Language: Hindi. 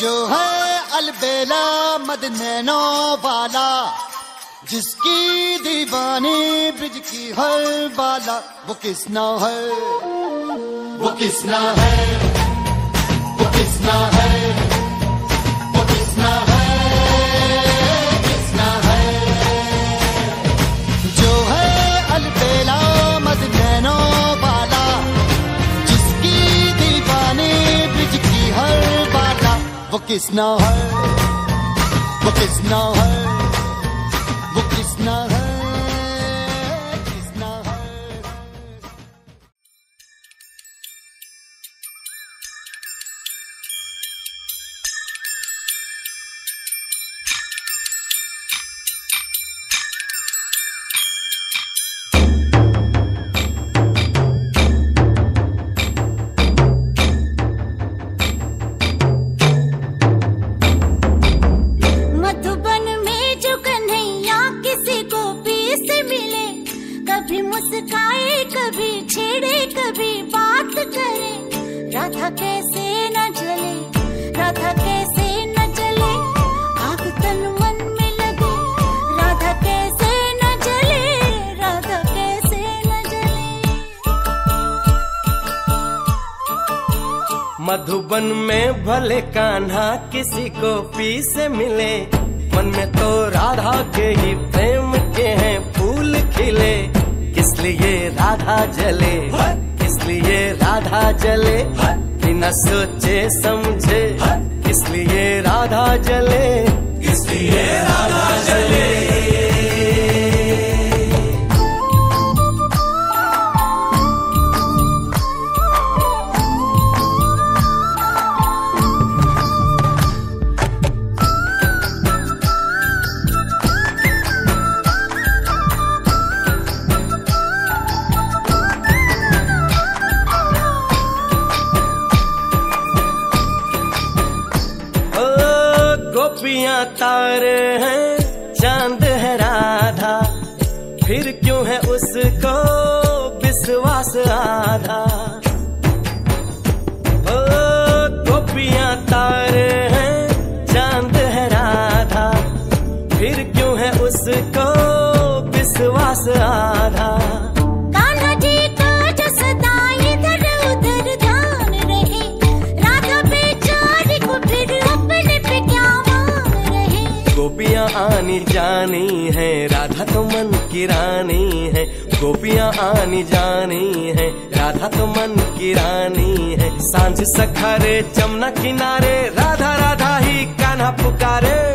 जो है अलबेला मदनैनो वाला, जिसकी दीवानी ब्रिज की हर बाला, वो किसना है? वो किसना है? वो किसना है? किसना है? वो किसना है? वो किसना है? मुस्काए कभी छेड़े, कभी बात करे। राधा कैसे न जले, राधा कैसे न जले। आग तन मन में लगे, राधा कैसे न जले, राधा कैसे न जले। मधुबन में भले कान्हा किसी को पी से मिले, मन में तो राधा के ही प्रेम के हैं फूल खिले। किस लिए राधा जले। इसलिए राधा जले। न सोचे समझे। इसलिए राधा जले। तारे हैं चाँद है राधा। फिर क्यों है उसको विश्वास आधा? आनी जानी है, राधा तो मन की रानी है, गोपियाँ आनी जानी है, राधा तो मन की रानी है। साँझ सखारे जमुना किनारे, राधा राधा ही कान्हा पुकारे।